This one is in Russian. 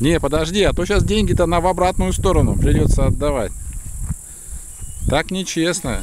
Не, подожди, а то сейчас деньги-то на в обратную сторону придется отдавать. Так нечестно.